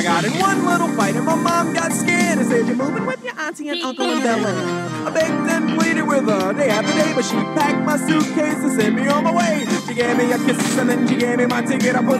I got in one little fight and my mom got scared and said, You're moving with your auntie and uncle in Bel. I begged and pleaded with her day after day, but she packed my suitcase and sent me on my way. She gave me a kiss and then she gave me my ticket. I put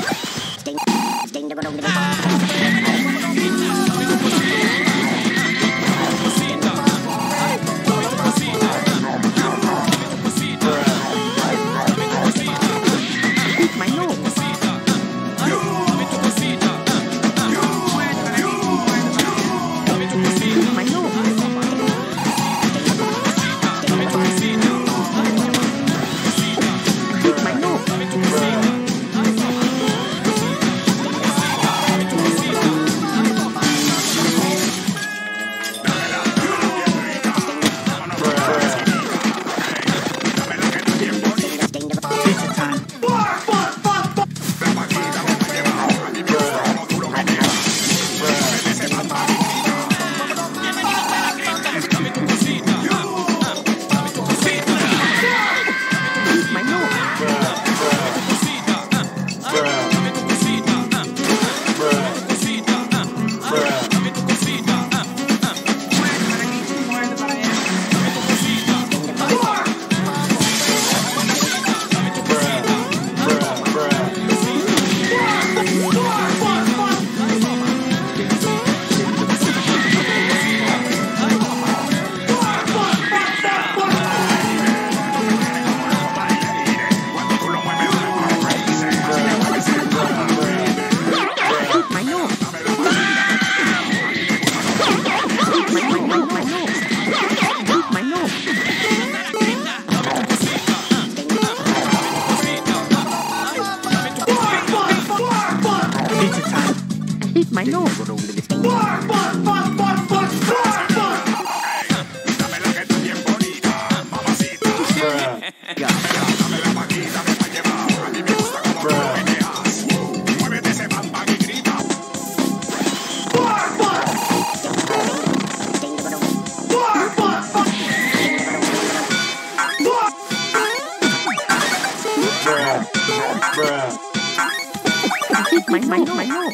Hate my, my, my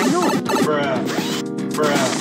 I. Bruh, bruh. Bruh,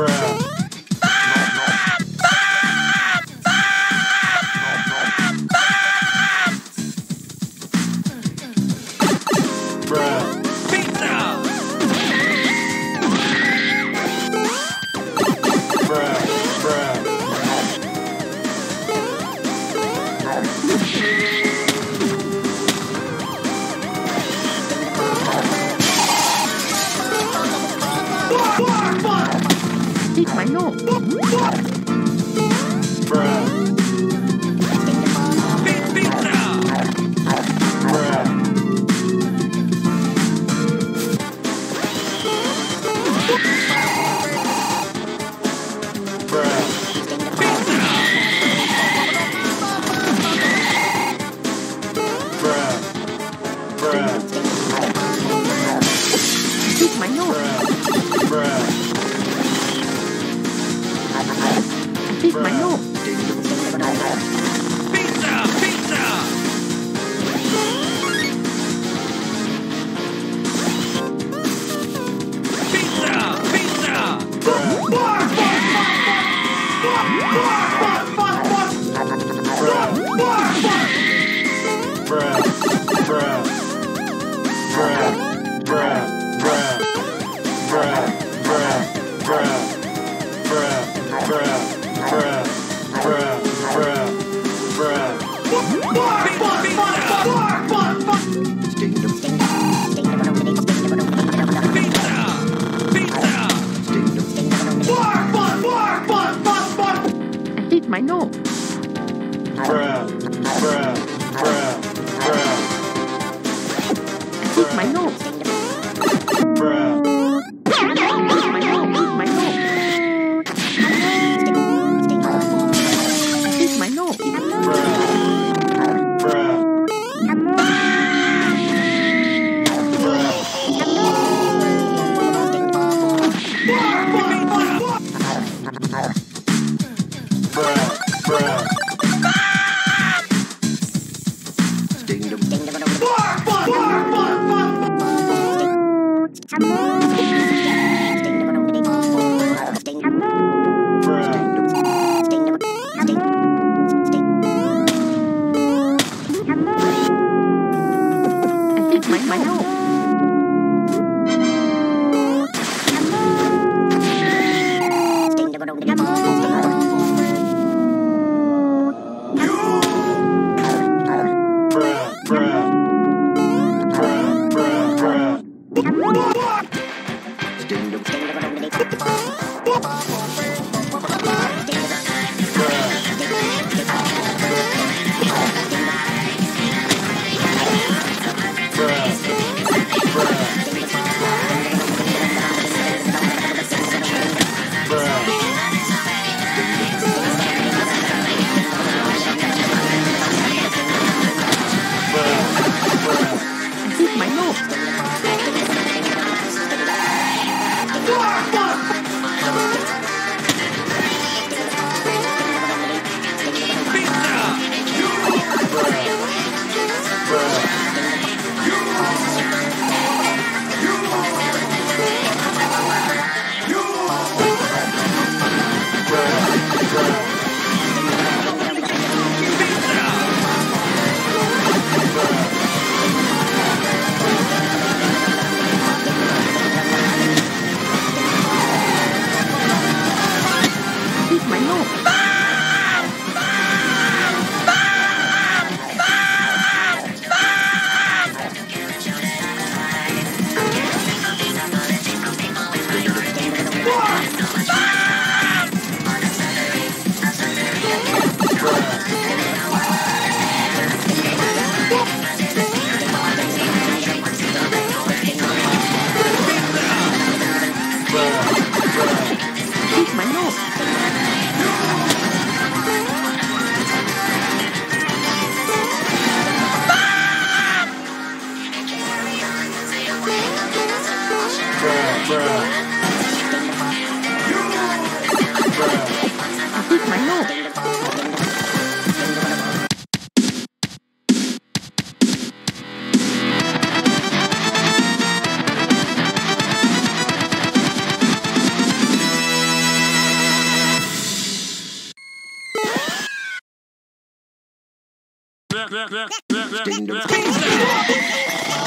Bruh. I know. Bruh. Bruh,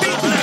Pick my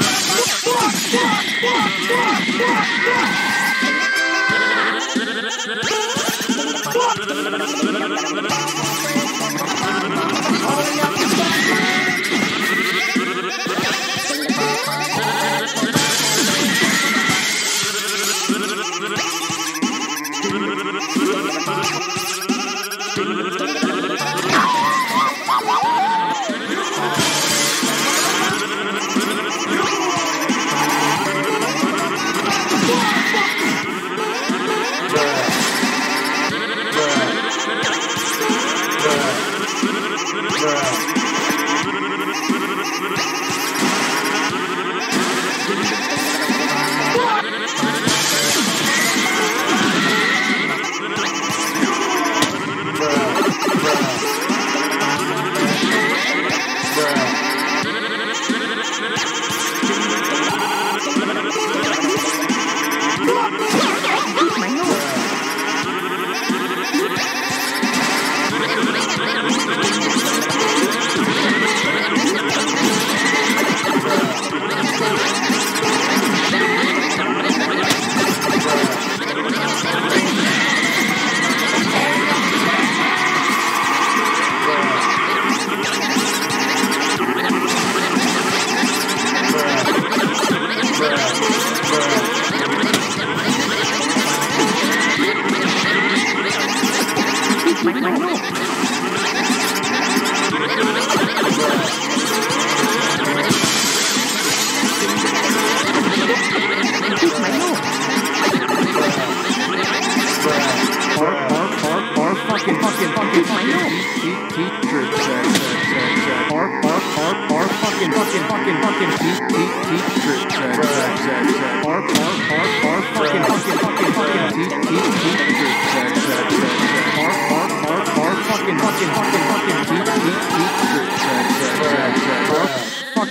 Bruh.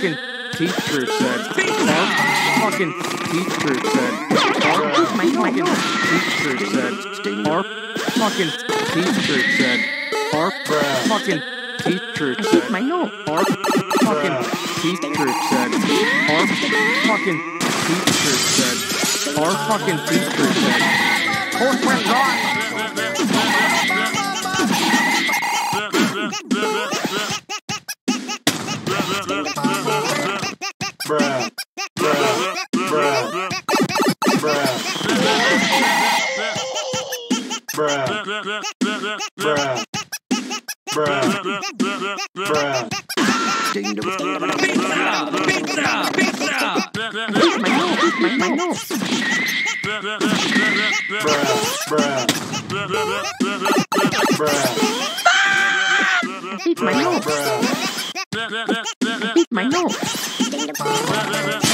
fucking teacher said. Our fucking teacher said. Our fucking teacher said. Our fucking teacher said. Our fucking teacher said. Our fucking teacher said. Our fucking teacher said. Our fucking teacher said. Horse went wrong. Bruh, bruh, bruh, bruh, bruh, bruh, bruh, bruh. My nose. My, my nose. Bruh, bruh, bruh, Eat my nose my nose.